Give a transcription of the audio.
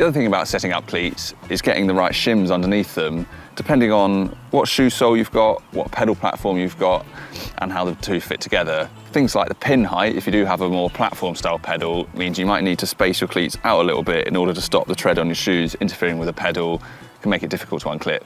The other thing about setting up cleats is getting the right shims underneath them, depending on what shoe sole you've got, what pedal platform you've got, and how the two fit together. Things like the pin height, if you do have a more platform style pedal, means you might need to space your cleats out a little bit in order to stop the tread on your shoes interfering with the pedal, can make it difficult to unclip.